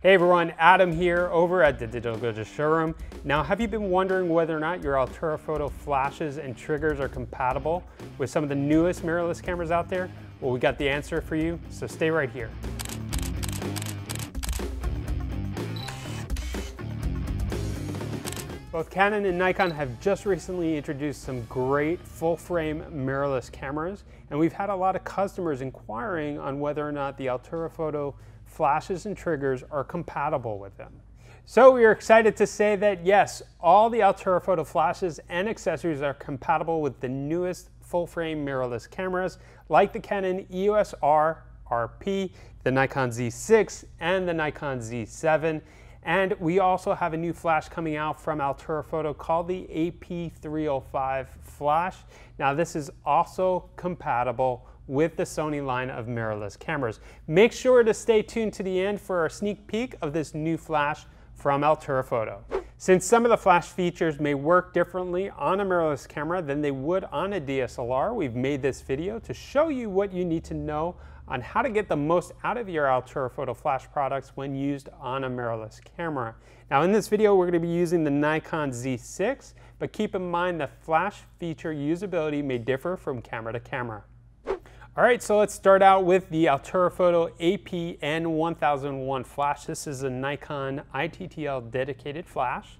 Hey everyone, Adam here over at the Digital Goja Showroom. Now, have you been wondering whether or not your Altura Photo flashes and triggers are compatible with some of the newest mirrorless cameras out there? Well, we got the answer for you, so stay right here. Both Canon and Nikon have just recently introduced some great full-frame mirrorless cameras, and we've had a lot of customers inquiring on whether or not the Altura Photo flashes and triggers are compatible with them. So we are excited to say that yes, all the Altura Photo flashes and accessories are compatible with the newest full-frame mirrorless cameras like the Canon EOS R, RP, the Nikon Z6, and the Nikon Z7. And we also have a new flash coming out from Altura Photo called the AP305 Flash. Now this is also compatible with the Sony line of mirrorless cameras. Make sure to stay tuned to the end for a sneak peek of this new flash from Altura Photo. Since some of the flash features may work differently on a mirrorless camera than they would on a DSLR, we've made this video to show you what you need to know on how to get the most out of your Altura Photo flash products when used on a mirrorless camera. Now in this video, we're going to be using the Nikon Z6, but keep in mind that flash feature usability may differ from camera to camera. All right, so let's start out with the Altura Photo APN1001 flash. This is a Nikon ITTL dedicated flash.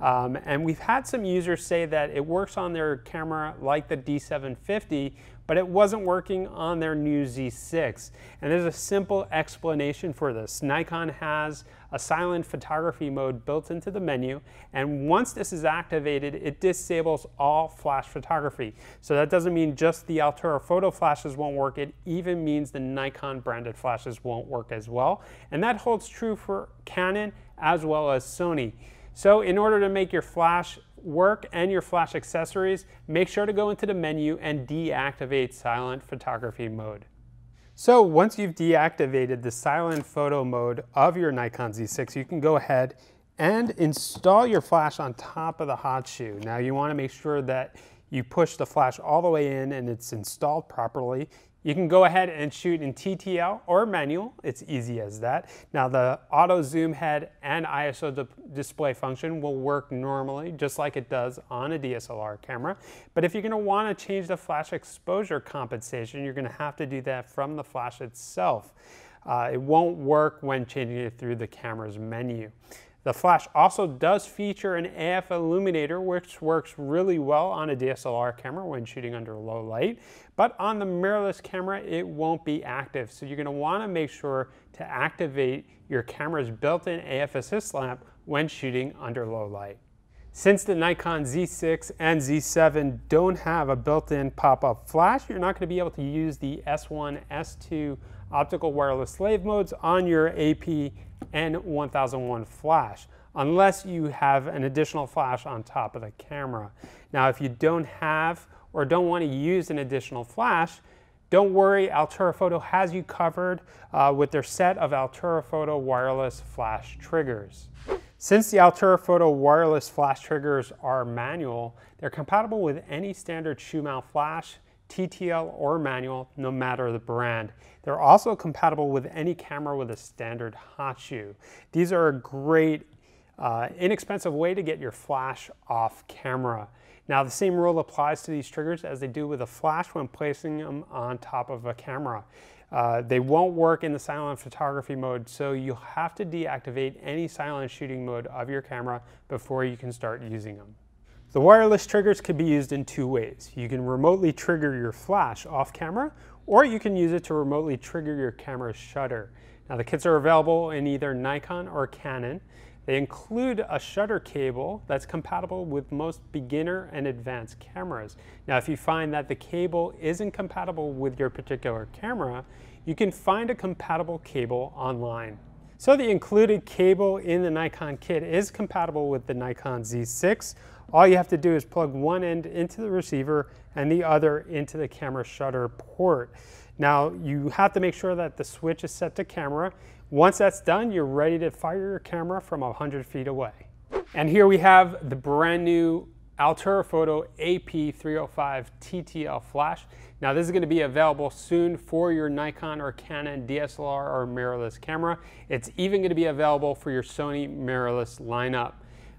Um, and we've had some users say that it works on their camera like the D750, but it wasn't working on their new Z6. And there's a simple explanation for this. Nikon has a silent photography mode built into the menu, and once this is activated, it disables all flash photography. So that doesn't mean just the Altura photo flashes won't work, it even means the Nikon branded flashes won't work as well. And that holds true for Canon as well as Sony. So in order to make your flash work and your flash accessories, make sure to go into the menu and deactivate silent photography mode. So once you've deactivated the silent photo mode of your Nikon Z6, you can go ahead and install your flash on top of the hot shoe. Now you wanna make sure that you push the flash all the way in and it's installed properly. You can go ahead and shoot in TTL or manual. It's easy as that. Now the auto zoom head and ISO di display function will work normally, just like it does on a DSLR camera. But if you're gonna wanna change the flash exposure compensation, you're gonna have to do that from the flash itself. Uh, it won't work when changing it through the camera's menu. The flash also does feature an AF illuminator, which works really well on a DSLR camera when shooting under low light, but on the mirrorless camera, it won't be active. So you're gonna wanna make sure to activate your camera's built-in AF assist lamp when shooting under low light. Since the Nikon Z6 and Z7 don't have a built-in pop-up flash, you're not going to be able to use the S1, S2 optical wireless slave modes on your AP N1001 flash unless you have an additional flash on top of the camera. Now if you don't have or don't want to use an additional flash, don't worry, Altura Photo has you covered uh, with their set of Altura Photo wireless flash triggers. Since the Altura Photo wireless flash triggers are manual, they're compatible with any standard shoe mount flash, TTL or manual, no matter the brand. They're also compatible with any camera with a standard hot shoe. These are a great, uh, inexpensive way to get your flash off camera. Now the same rule applies to these triggers as they do with a flash when placing them on top of a camera. Uh, they won't work in the silent photography mode, so you'll have to deactivate any silent shooting mode of your camera before you can start using them. The wireless triggers can be used in two ways. You can remotely trigger your flash off camera, or you can use it to remotely trigger your camera's shutter. Now the kits are available in either Nikon or Canon. They include a shutter cable that's compatible with most beginner and advanced cameras. Now if you find that the cable isn't compatible with your particular camera, you can find a compatible cable online. So the included cable in the Nikon kit is compatible with the Nikon Z6. All you have to do is plug one end into the receiver and the other into the camera shutter port. Now you have to make sure that the switch is set to camera. Once that's done, you're ready to fire your camera from 100 feet away. And here we have the brand new Altura Photo AP305 TTL flash. Now this is going to be available soon for your Nikon or Canon DSLR or mirrorless camera. It's even going to be available for your Sony mirrorless lineup.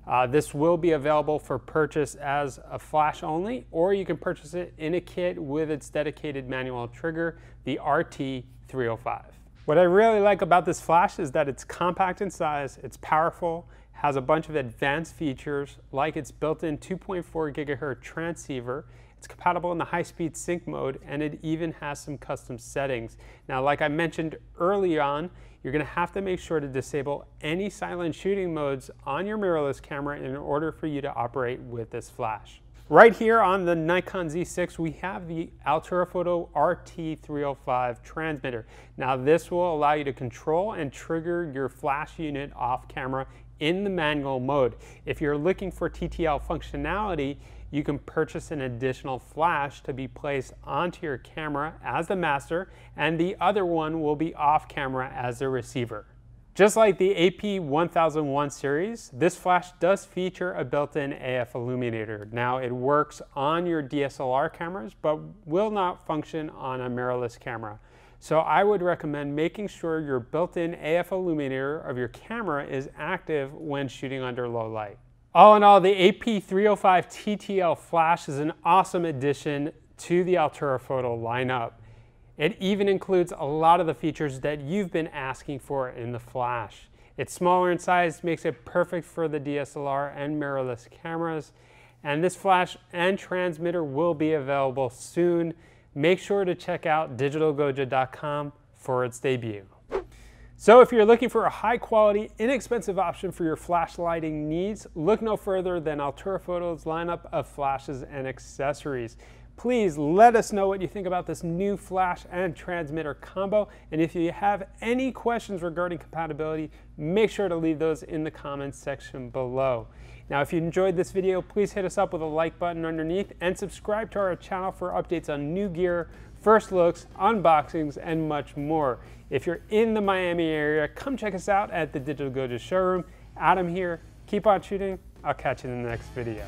Uh, this will be available for purchase as a flash only, or you can purchase it in a kit with its dedicated manual trigger, the RT305. What I really like about this flash is that it's compact in size, it's powerful, has a bunch of advanced features like its built-in 2.4 gigahertz transceiver, it's compatible in the high-speed sync mode, and it even has some custom settings. Now, like I mentioned early on, you're gonna have to make sure to disable any silent shooting modes on your mirrorless camera in order for you to operate with this flash. Right here on the Nikon Z6, we have the Altura Photo RT305 transmitter. Now this will allow you to control and trigger your flash unit off camera in the manual mode. If you're looking for TTL functionality, you can purchase an additional flash to be placed onto your camera as the master, and the other one will be off camera as the receiver. Just like the AP1001 series, this flash does feature a built-in AF illuminator. Now it works on your DSLR cameras, but will not function on a mirrorless camera. So I would recommend making sure your built-in AF illuminator of your camera is active when shooting under low light. All in all, the AP305 TTL flash is an awesome addition to the Altura Photo lineup. It even includes a lot of the features that you've been asking for in the flash. It's smaller in size, makes it perfect for the DSLR and mirrorless cameras. And this flash and transmitter will be available soon. Make sure to check out digitalgoja.com for its debut. So if you're looking for a high quality, inexpensive option for your flash lighting needs, look no further than Altura Photo's lineup of flashes and accessories. Please let us know what you think about this new flash and transmitter combo. And if you have any questions regarding compatibility, make sure to leave those in the comments section below. Now, if you enjoyed this video, please hit us up with a like button underneath and subscribe to our channel for updates on new gear, first looks, unboxings, and much more. If you're in the Miami area, come check us out at the Digital Goja showroom. Adam here. Keep on shooting. I'll catch you in the next video.